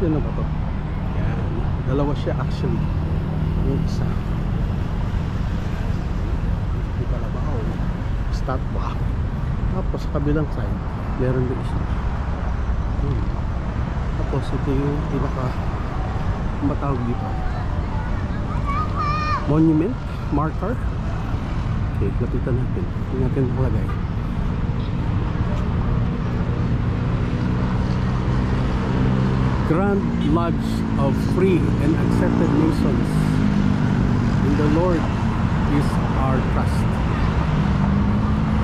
Cemetery na ba to? Yan. Dalawa siya actually. Yung isa. Yung kalabaw. Statwa. Tapos sa kabilang side, meron din isa. Hmm. Tapos ito yung pinaka ang matawag dito. Monument, marker. Okay, lapitan natin. Tingnan natin nakalagay. Grand Lodge of Free and Accepted Masons. In the Lord is our trust.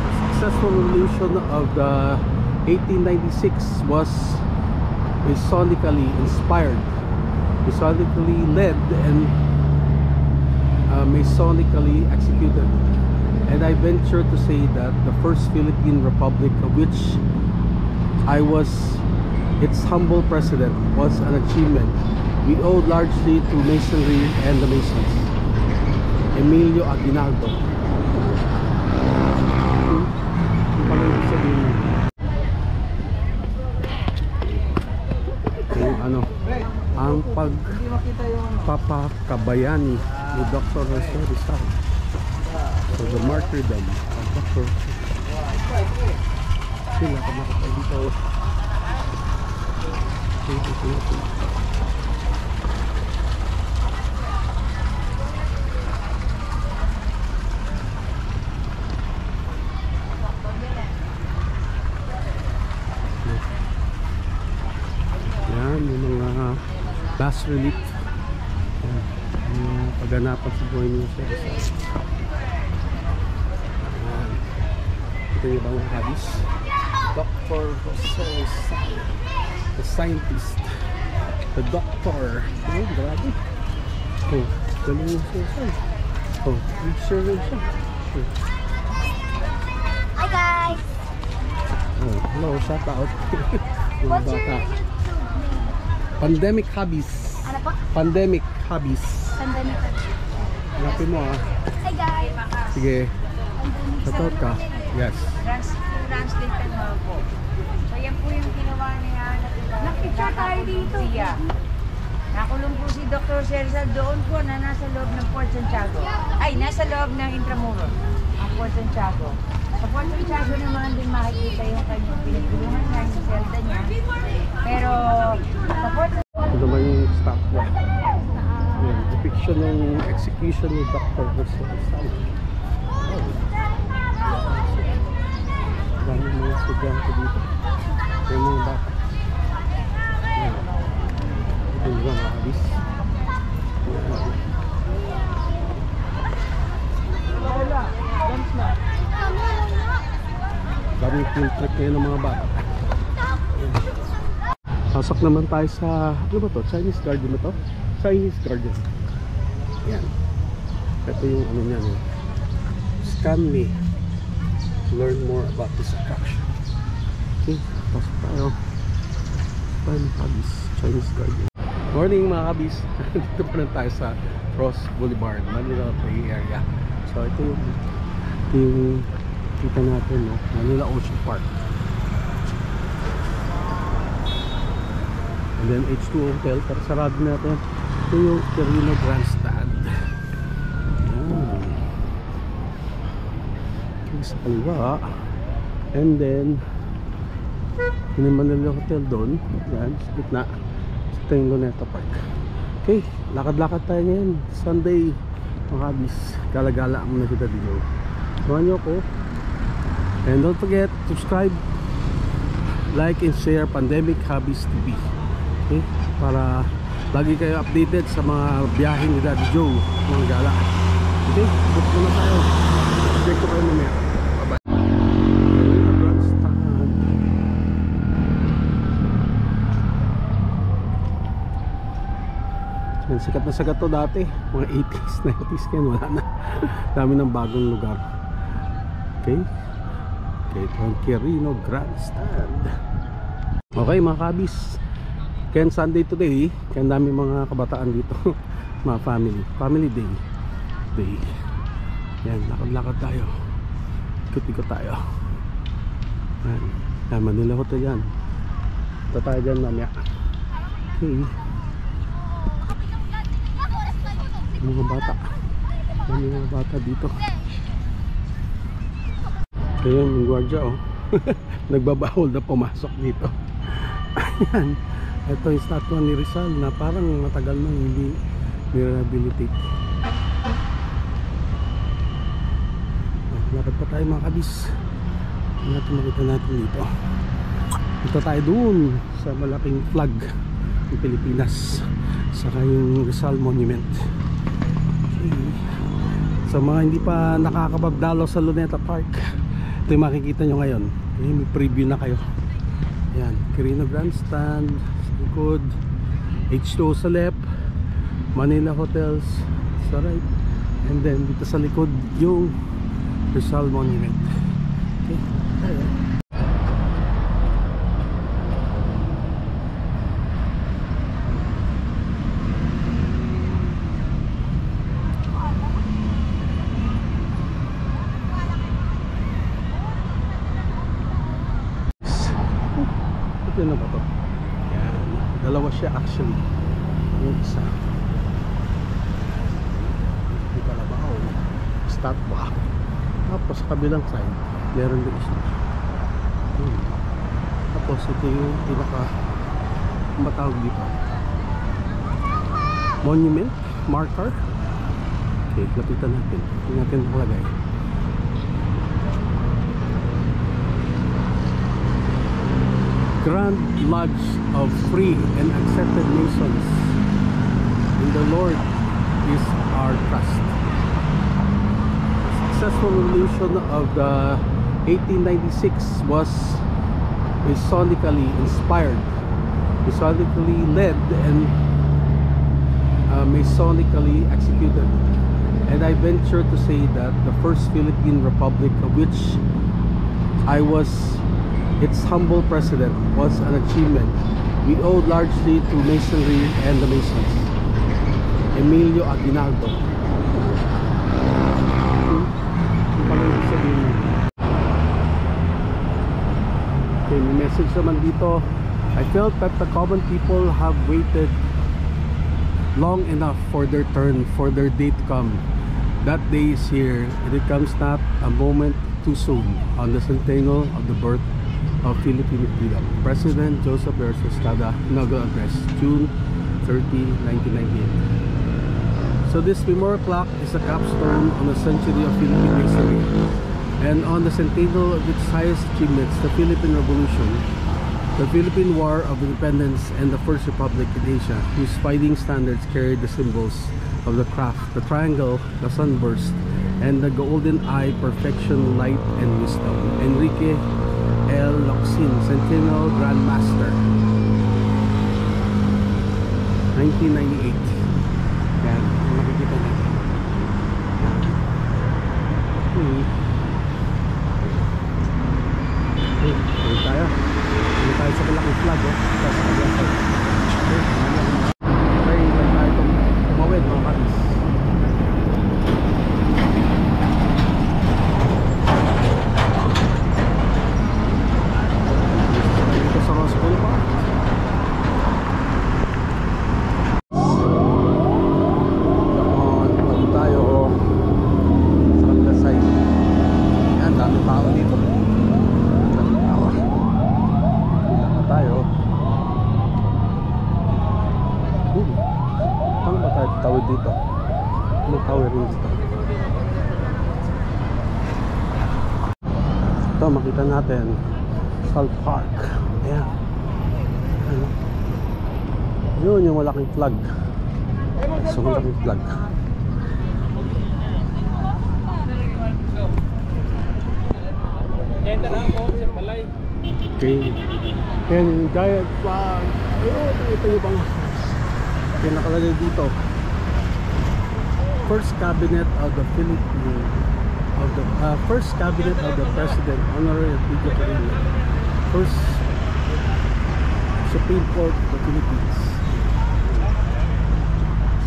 The successful revolution of the 1896 was Masonically inspired, Masonically led, and uh, Masonically executed. And I venture to say that the first Philippine Republic, of which I was its humble president, was an achievement we owe largely to Masonry and the Masons. Emilio Aguinaldo. Yung ano, ang pagpapakabayani ni Dr. Jose Rizal. So the martyrdom of Dr. Sila ka nakapag dito. Dito, dito, dito. Yan, yung mga last relief. Yan, yung pagganapan sa buhay niya sa isa. Yan. Ito yung ibang habis. Dr. Jose Rizal, the scientist, the doctor. Oh, grabe. Oh, galing yung siya siya. Oh, teacher rin siya. Oh, Hi guys! oh, hello, shout out. What's your. YouTube name? Pandemic hobbies. Ano po? Pandemic hobbies. Pandemic. Hanapin mo ah. Hi guys! Sige, Pandemic. shoutout ka. Yes. Trans translated mo po. So yan po yung ginawa niya na Nag-picture tayo dito. Siya. Nakulong po si Dr. Serza doon po na nasa loob ng Fort Santiago. Ay, nasa loob ng Intramuros, ang Fort Santiago. Sa Fort Santiago naman din makikita yung kanyang pinagulungan niya, yung selda niya. Pero sa Fort Ito naman yung staff niya. Yan, depiction ng execution ni Dr. Rizal. Oh. Dami mga estudyante dito. Yung mga bata. Yung mga habis. Daming field trip ngayon ng mga bata. Pasok naman tayo sa, ano ba to? Chinese garden na to? Chinese garden. Yan. Ito yung ano niya, no? Scan me. Learn more about this attraction. Okay, pasok tayo. Ng Habis, Chinese garden. Morning mga kabis. Dito pa rin tayo sa Cross Boulevard, Manila Bay Area. So ito yung, ito yung kita natin, no? Manila Ocean Park. And then H2 Hotel, pero sarado natin. Ito yung Quirino Grandstand. Okay, sa kaliwa. And then, yun yung Manila Hotel doon. Yan, sa gitna. Ito yung Luneta Park. Okay, lakad-lakad tayo ngayon. Sunday, mga kabis. Gala-gala muna kita dito. Samahan nyo ako. And don't forget, subscribe, like and share Pandemic Hobbies TV. Okay? Para lagi kayo updated sa mga biyahe ni Daddy Joe, mga gala. Okay? Book muna tayo. Check ko kayo mamaya. Bye-bye. Grandstand. Yan, sikat na sikat to dati. Mga 80s, 90s ngayon. Wala na. Dami ng bagong lugar. Okay? Okay, ang Quirino Grandstand. Okay mga kabis. Kaya Sunday today, kaya dami mga kabataan dito. mga family. Family day. Day. Yan, lakad-lakad tayo. Ikot-ikot tayo. Yan. Yan, Manila Hotel yan. Ito tayo dyan mamaya. Okay. Mga bata. May mga bata dito. Ayun, yung gwardiya oh. Nagbabawal na pumasok dito. Ayan. Ito yung statue ni Rizal na parang matagal nang hindi rehabilitate. Ah, Lakad pa tayo mga kabis. Natin makita natin dito. Dito tayo dun sa malaking flag ng Pilipinas. Saka yung Rizal Monument. Sa mga hindi pa nakakapagdalo sa Luneta Park, ito yung makikita nyo ngayon. May preview na kayo. Ayan, Quirino Grandstand sa likod, H2O sa left, Manila Hotels sa right, and then dito sa likod yung Rizal Monument. Okay, tayo. Ito na ba to? Yan. Actually. Yung isa. Yung kalabaw. Statwa. Tapos sa kabilang side, meron din isa. Hmm. Tapos ito yung pinaka matawag dito. Monument, marker. Okay, lapitan natin. Tingnan natin nakalagay. Grand Lodge of Free and Accepted Nations. In the Lord is our trust. The successful revolution of the 1896 was Masonically inspired, Masonically led, and uh, Masonically executed. And I venture to say that the first Philippine Republic, of which I was its humble president, was an achievement we owe largely to Masonry and the Masons. Emilio Aguinaldo. Okay, may message naman dito. I felt that the common people have waited long enough for their turn, for their day to come. That day is here, and it comes not a moment too soon on the centennial of the birth of Philippine freedom. President Joseph Versus Estrada inaugural address, June 30, 1998. So this memorial clock is a capstone on a century of Philippine history and on the centennial of its highest achievements, the Philippine Revolution, the Philippine War of Independence, and the First Republic in Asia, whose fighting standards carried the symbols of the craft, the triangle, the sunburst, and the golden eye, perfection, light, and wisdom. Enrique L. Locsin, Centennial Grand Master. 1998. Yan, makikita natin. Yan. Hmm. Okay, tayo. Tayo sa malaking flag, oh. Sa kabilang side. Okay, okay, tuloy tayo itong tumawid, mga katis. Dito sa Roscoe Park. on, balik tayo oh. sa kabilang side. Yan, dami tao dito. Dami tao. Bilang na tayo. Hmm. Paano ba tayo tawid dito? Ano tawid rin dito? Ito, makita natin. Salt Park. Ayan. Ano? Flag. So, malaking flag. Okay. Giant flag. Ayun, ito yung bang pinakalagay dito. First cabinet of the Philippine of the uh, first cabinet of the President Honorary Enrique Quirino. First Supreme Court of the Philippines.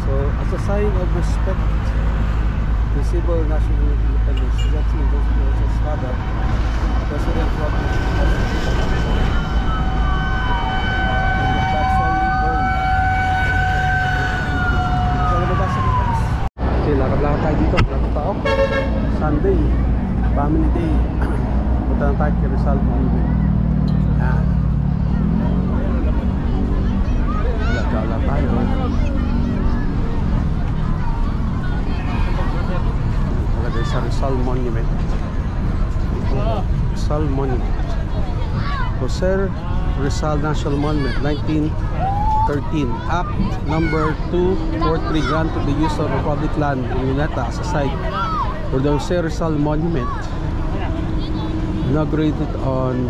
So, as a sign of respect to civil national independence, Jackson Rose's father, President Robert Okay, lakad-lakad tayo dito, lakad tao Sunday, family day. Punta na tayo kay Rizal Bumibig Yan. Lakad-lakad tayo. Talaga sa Rizal Monument. Rizal Monument. Jose Rizal National Monument, 1913. Act number 243 granted the use of public land in Luneta as a site for the Jose Rizal Monument. Inaugurated on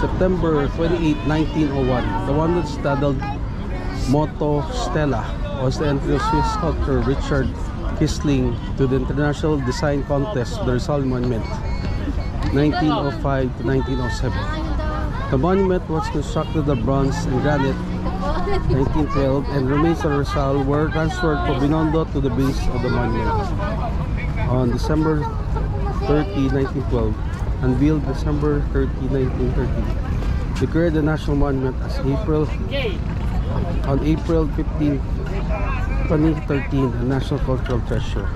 September 28, 1901. The one that's titled Moto Stella was the entry of Swiss sculptor Richard Kisling to the International Design Contest the Rizal Monument 1905 to 1907. The monument was constructed of bronze and granite 1912 and remains of Rizal were transferred from Binondo to the base of the monument on December 30, 1912 unveiled December 30, 1913 declared the national monument as April on April 15, 2013 a national cultural treasure.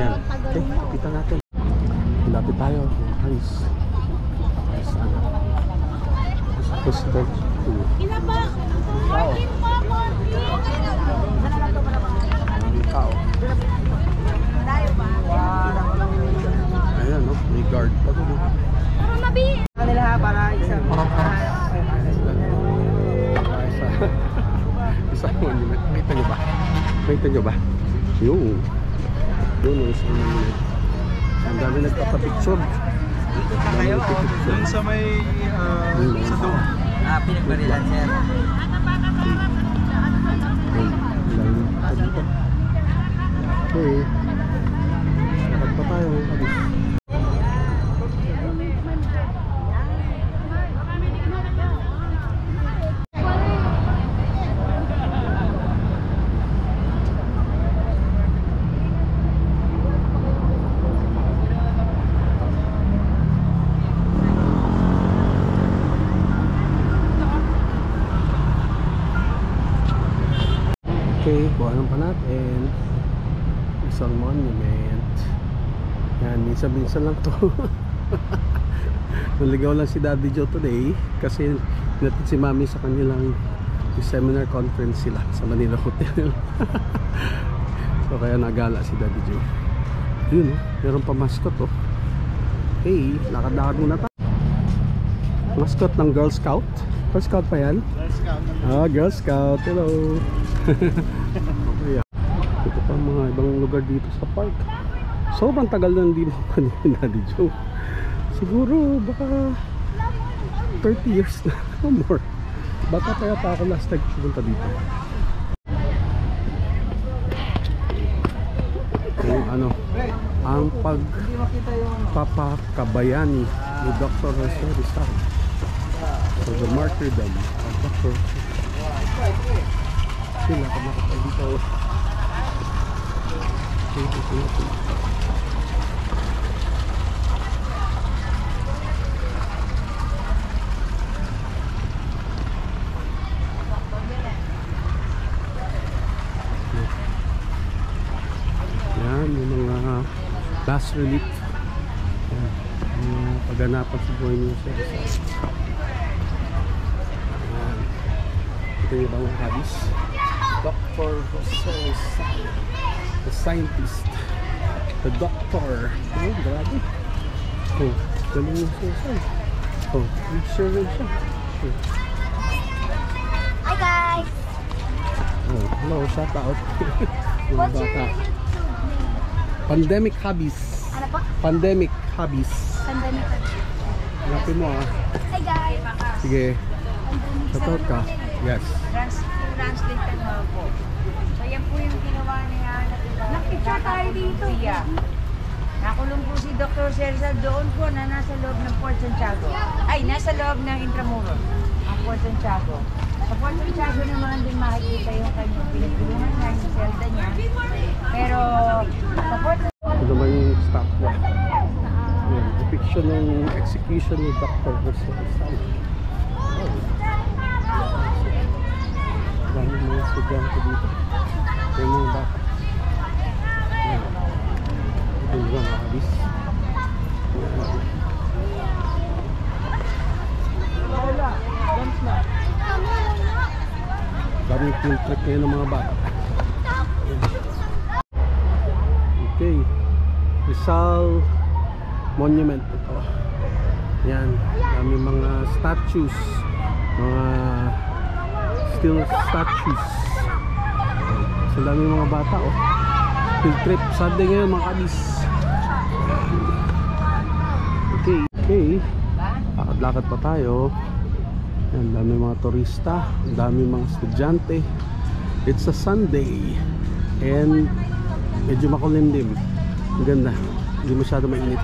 Yan. Okay, kita natin. Lapit tayo. Ayos. Ayos ano. President. Ina pa, morning! Maraming tao. Kita nyo ba? Yung. Yun, yung isang. Ang dami nagpapapicture. Ikot na kayo. Doon sa may ah, Yun, sa dome. Ah, pinagbarilan sir. Yun. Ang dito. Okay. Lakad pa tayo. Alis. Okay, kuhanan pa natin. Isang monument. Yan, minsan-minsan lang to. Naligaw lang si Daddy Joe today kasi natin si Mami sa kanilang seminar conference sila sa Manila Hotel. so kaya nagala si Daddy Joe. Yun, oh, meron pa mascot oh. Okay, lakad-lakad muna tayo. Mascot ng Girl Scout. Girl Scout pa yan? Let's go. Ah, Girl Scout. Hello. okay, ah. Ito pa mga ibang lugar dito sa park. Sobrang tagal na hindi mo pa ni Daddy Joe. Siguro baka 30 years na or more. Baka kaya pa ako last time pumunta dito. Yung ano, ang pagpapakabayani ni Dr. Jose Rizal. So the martyrdom of Dr. Sila ka nakapag dito. Okay, okay, okay. Yan, yung mga last relief. Yan, mga pagganapan sa buhay niya sa Rizal. Ayan. Ito yung ibang habis. Dr. Jose Rizal. The scientist. The doctor. Oh, grabe. Oh, galing yung Rizal. Oh, picture rin siya. Oh, Hi guys! oh, hello, shout out. Yung What's your. YouTube name? Pandemic hobbies. Ano po? Pandemic hobbies. Pandemic. Hanapin mo ah. Hi guys! Sige, shout out ka. Yes. Trans translate na po. So yan po yung ginawa niya. Nag-picture tayo dito. Iya. Nakulong po si Dr. Sersa doon po na nasa loob ng Fort Santiago. Ay, nasa loob ng Intramuros, ang Fort Santiago. Sa Fort Santiago naman din makikita yung kanyang pinagulungan niya, yung selda niya. Pero sa Fort Ito naman yung staff niya. Yan, depiction ng execution ni Dr. Oh. Dami mga estudyante dito. Yan mga bata. Tura mga kabis. Field trip kayo ng mga bata. Okay. Rizal Monument ito. Yan. Dami mga statues. Mga steel statues. So dami mga bata oh. Field trip. Sunday ngayon mga kabis. Lakad-lakad pa tayo. Yan, dami mga turista, ang dami mga estudyante. It's a Sunday and medyo makulimlim. Ang ganda. Hindi masyado mainit.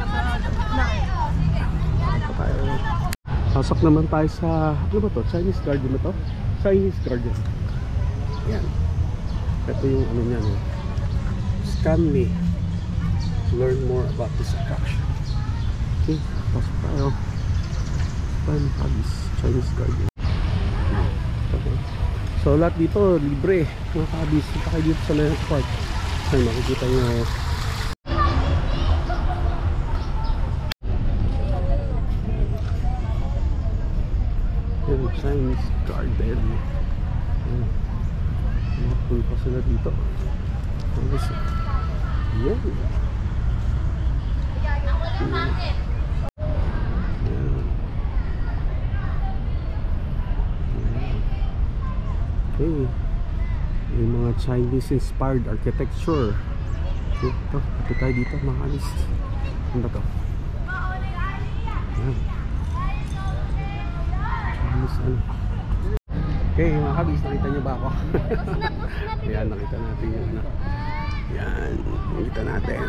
Tayo. Pasok naman tayo sa, ano ba to? Chinese garden ba to? Chinese garden. Yan. Ito yung ano niya. No? Scan me. Learn more about this attraction. Okay, pasok tayo. Fun Hobbies Chinese Garden. Okay. So lahat dito libre mga kabis. Punta kayo dito sa Leonard Park. Ayun, makikita nyo Yan, Chinese Garden. Ayan. Mga pa sila dito. Tapos, yan. Ayan. Okay. Yung mga Chinese inspired architecture. Okay, ito, ito tayo dito mga alis. Ano to? Ayan. Chinese ano. Okay, mga kabis, nakita niyo ba ako? Ayan, nakita natin yung ano. Ayan, nakita natin.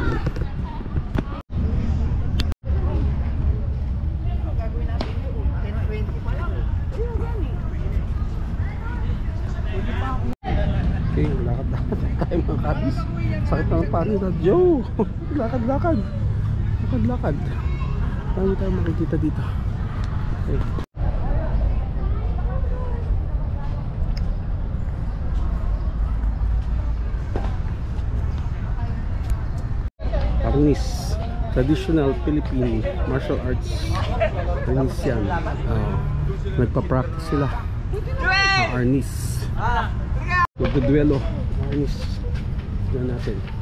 Okay, lakad-lakad tayo mga kabis. Pa rin Joe. Lakad-lakad. Lakad-lakad. Dami tayo makikita dito. Okay. Arnis. Traditional Philippine martial arts. Arnis yan. Uh, nagpa-practice sila. Uh, Arnis. Magduduelo. Arnis. Tignan natin.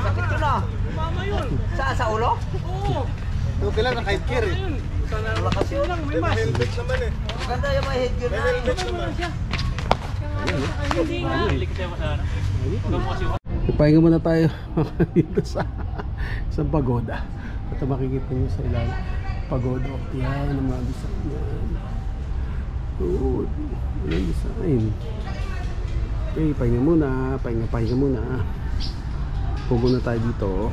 Sakit ko na. Sa sa ulo? Oo. Yung kailan naka gear eh. Wala kasi yun lang, may May mas. naman eh. Maganda yung may headgear May na. helmet naman. Ipahinga muna tayo dito sa sa pagoda. Ito makikita niyo sa ilalim. Pagoda. Yan ang mga design yan. Good. Yan design. Okay, pahinga muna. Pahinga, pahinga muna. Pugo na tayo dito.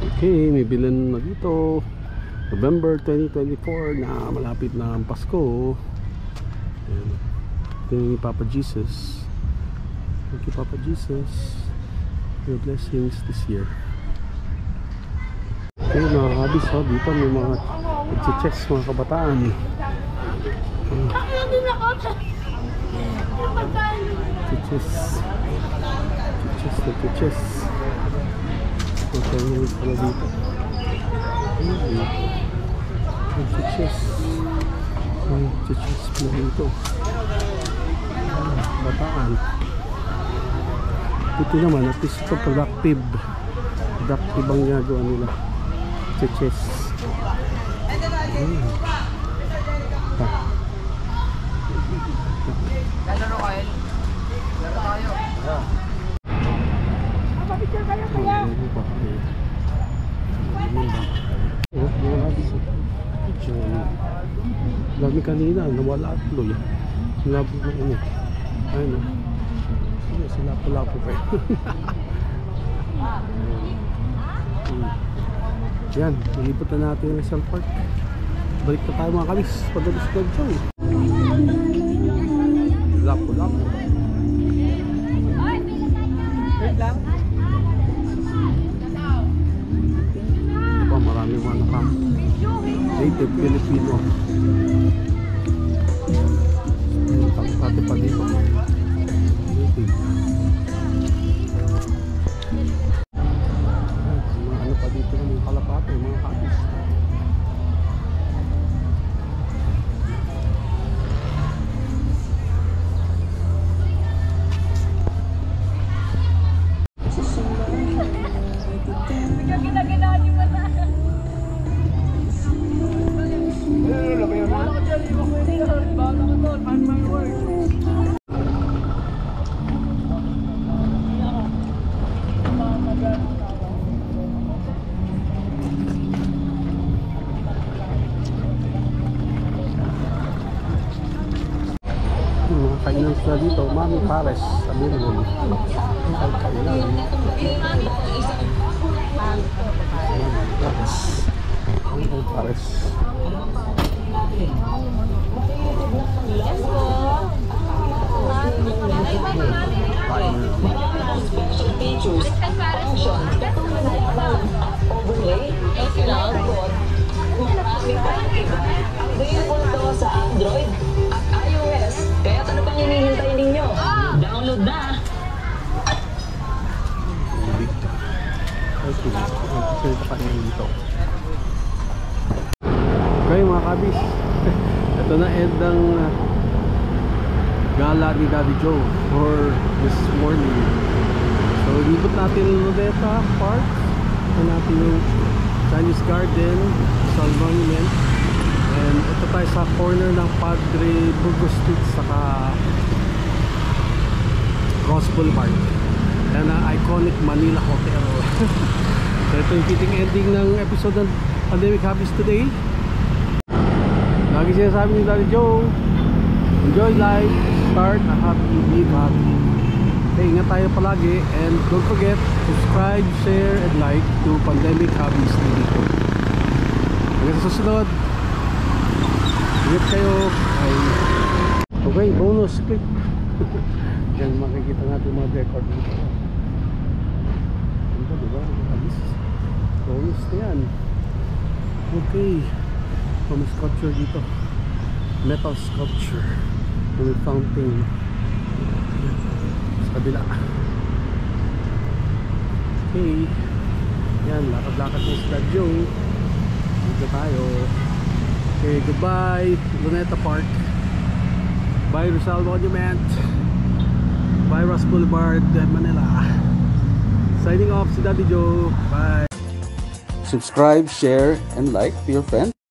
Okay, may bilan na dito. November 2024 na malapit na ang Pasko. Ayan. Ito ni Papa Jesus. Thank you Papa Jesus. Your blessings this year. Okay mga kabis oh, dito may mga nagche-chess mga kabataan. Ano? Nagche-chess. Nagche-chess, nagche-chess. Mga tayo pala dito. Ayun. Nagche-chess. May nagche-chess pala dito. Ah, Bataan. Ito naman, at least ito productive. Productive ang ginagawa nila. Nagche-chess. Ayun. Pa. Lalo oil. Lalo tayo. Kapapicture kayo kuya. Ano ba? Eh, ano ba? Oh, mga habis. Picture ano. Dami kanina, nawala at tuloy. Labo na ano. Ayun oh. Ayun, sila pula po pa eh. Hmm. Yan, nalipot na natin yung Rizal Park. Balik na tayo mga kalis. Padalis vlog. Lapo-lapo. the Filipino. Dito. Mami Pares, available. Kahit kainan. Mami Pares. Mami Pares. Kabis. Ito na end ng uh, gala ni Daddy Joe for this morning. So, libot natin Luneta Park. Ito natin yung Chinese Garden, Sol Monument. And ito tayo sa corner ng Padre Burgos Street saka Cross Boulevard. Yan ang iconic Manila Hotel. so ito yung fitting ending ng episode ng Pandemic Habits today. Lagi sinasabi ni Daddy Joe, enjoy life, start a happy, live happy. Okay, ingat tayo palagi and don't forget, subscribe, share, and like to Pandemic Habits TV. Hanggang sa susunod. Ingat kayo. Bye. Okay, bonus clip. Yan makikita natin mga record dito. Ganda, diba? Alis. Bonus na yan. Okay. So, may sculpture dito. Metal sculpture. May fountain. Sa kabila. Okay. Yan, lakad-lakad ng Stadio. Dito tayo. Okay, goodbye. Luneta Park. Bye Rizal Monument. Bye Ross Boulevard, Manila. Signing off si Daddy Joe. Bye. subscribe, share, and like to your friends.